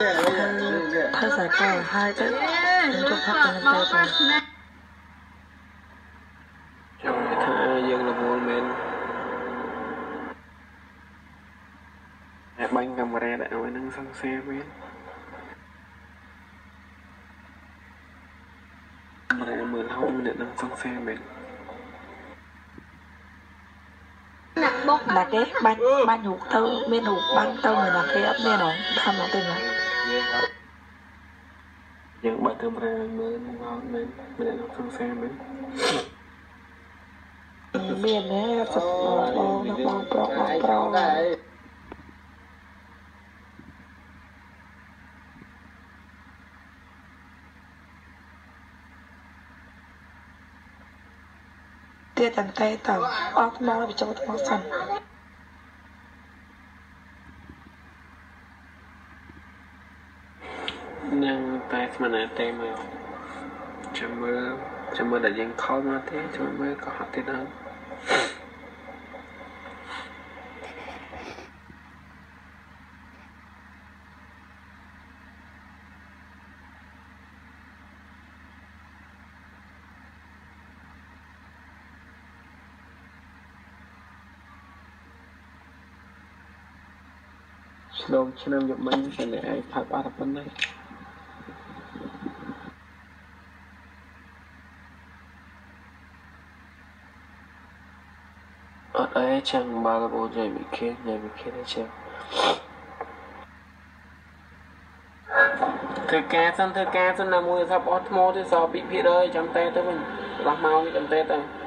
ធ្វើខ្សែកហើយទៅនឹងជប់ផឹកទៅទៅទៅចង់និយាយថាយើងរវល់មែនតែបាញ់កាមេរ៉ាដាក់ឲ្យនឹងសង្សារមែនកាមេរ៉ាមើលហើយអ្នកនឹងសង្សារមែន ដាក់បុកដាក់គេបាញ់បាញ់រូបទៅមានរូបបាញ់ទៅមានតែគេអត់មានហ៎ថាមកទៅណាយើងបើកកាមេរ៉ាមើលនឹងអត់មែនអ្នកនឹងសង្សារមែនមានណាសុខបងបងបងប្រុសបងប្រុស ទៀតតែតែតអត់មកបញ្ចូលមកសិននឹងតែស្មានតែមកចាំមើលចាំមើលដែលយើងខលមកទេចាំមើលក៏ហត់ទៀតហើយ ឆ្លងឆ្នាំយកមិញតែអ្នកឯងផឹកអត់តែប៉ុណ្ណេះអត់អីចាំបើបូចៃវិខេញ៉ៃវិខេនេះចាំធ្វើការសិនធ្វើការសិនណាមួយថាបោះថ្មទៅសល់ពីភាគរយចាំតែទៅវិញបោះមកនេះចាំតែទៅ